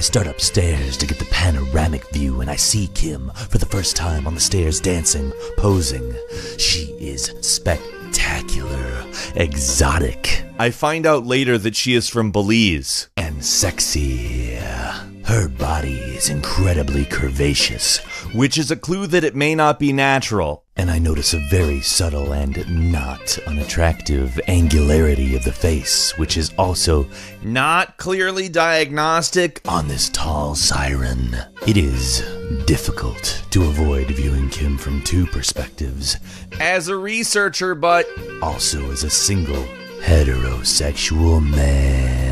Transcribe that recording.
I start upstairs to get the panoramic view and I see Kim for the first time on the stairs dancing, posing. She is spectacular, exotic, I find out later that she is from Belize. and sexy. Her body is incredibly curvaceous, which is a clue that it may not be natural. And I notice a very subtle and not unattractive angularity of the face, which is also Not clearly diagnostic. on this tall siren. It is difficult to avoid viewing Kim from two perspectives, As a researcher, but also as a single heterosexual man.